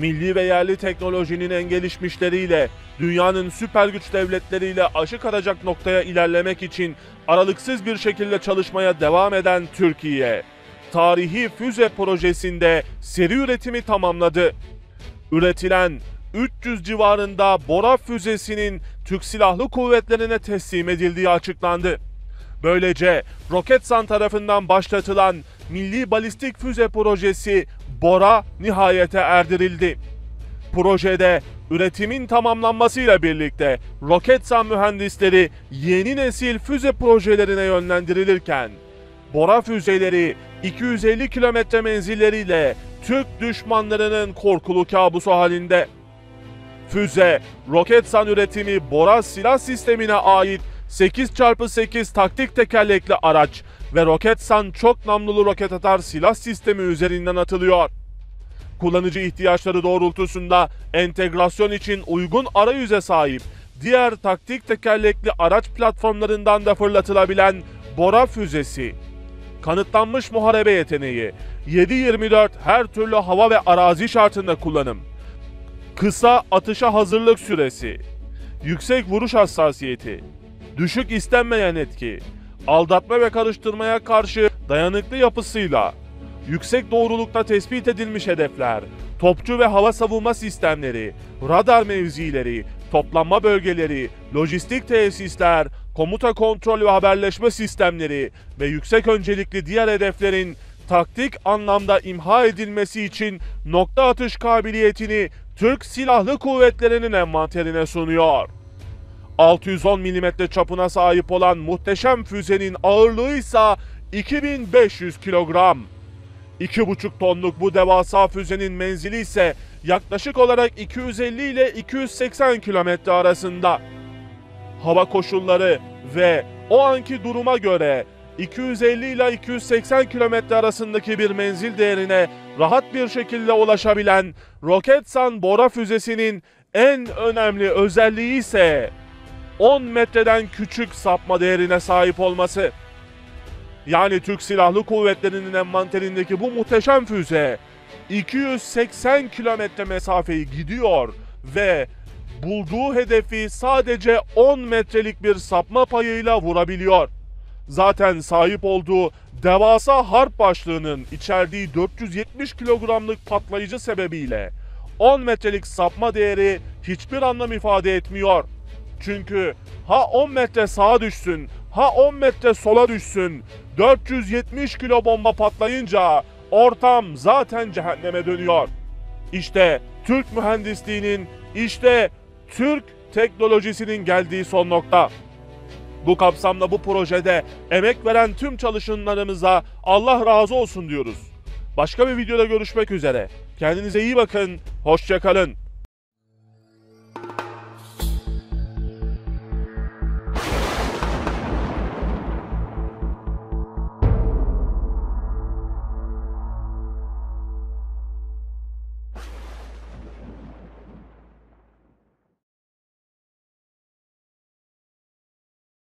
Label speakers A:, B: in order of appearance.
A: milli ve yerli teknolojinin en gelişmişleriyle dünyanın süper güç devletleriyle aşık aracak noktaya ilerlemek için aralıksız bir şekilde çalışmaya devam eden Türkiye, tarihi füze projesinde seri üretimi tamamladı. Üretilen 300 civarında Bora füzesinin Türk Silahlı Kuvvetleri'ne teslim edildiği açıklandı. Böylece Roketsan tarafından başlatılan Milli Balistik Füze Projesi Bora nihayete erdirildi. Projede üretimin tamamlanmasıyla birlikte Roketsan mühendisleri yeni nesil füze projelerine yönlendirilirken Bora füzeleri 250 kilometre menzilleriyle Türk düşmanlarının korkulu kabusu halinde. Füze, Roketsan üretimi Bora silah sistemine ait 8x8 taktik tekerlekli araç ve Roketsan çok namlulu roket atar silah sistemi üzerinden atılıyor. Kullanıcı ihtiyaçları doğrultusunda entegrasyon için uygun arayüze sahip diğer taktik tekerlekli araç platformlarından da fırlatılabilen Bora füzesi kanıtlanmış muharebe yeteneği, 7-24 her türlü hava ve arazi şartında kullanım, kısa atışa hazırlık süresi, yüksek vuruş hassasiyeti, düşük istenmeyen etki, aldatma ve karıştırmaya karşı dayanıklı yapısıyla, yüksek doğrulukta tespit edilmiş hedefler, topçu ve hava savunma sistemleri, radar mevzileri, toplanma bölgeleri, lojistik tesisler, komuta kontrol ve haberleşme sistemleri ve yüksek öncelikli diğer hedeflerin taktik anlamda imha edilmesi için nokta atış kabiliyetini Türk Silahlı Kuvvetleri'nin envanterine sunuyor. 610 mm çapına sahip olan muhteşem füzenin ağırlığı ise 2500 kilogram. 2,5 tonluk bu devasa füzenin menzili ise yaklaşık olarak 250 ile 280 kilometre arasında. Hava koşulları ve o anki duruma göre 250 ile 280 kilometre arasındaki bir menzil değerine rahat bir şekilde ulaşabilen Roketsan Bora füzesinin en önemli özelliği ise 10 metreden küçük sapma değerine sahip olması. Yani Türk Silahlı Kuvvetleri'nin envanterindeki bu muhteşem füze 280 kilometre mesafeyi gidiyor ve bulduğu hedefi sadece 10 metrelik bir sapma payıyla vurabiliyor. Zaten sahip olduğu devasa harp başlığının içerdiği 470 kilogramlık patlayıcı sebebiyle 10 metrelik sapma değeri hiçbir anlam ifade etmiyor. Çünkü ha 10 metre sağa düşsün, ha 10 metre sola düşsün, 470 kilo bomba patlayınca ortam zaten cehenneme dönüyor. İşte Türk mühendisliğinin, işte Türk teknolojisinin geldiği son nokta. Bu kapsamda bu projede emek veren tüm çalışanlarımıza Allah razı olsun diyoruz. Başka bir videoda görüşmek üzere. Kendinize iyi bakın, hoşçakalın.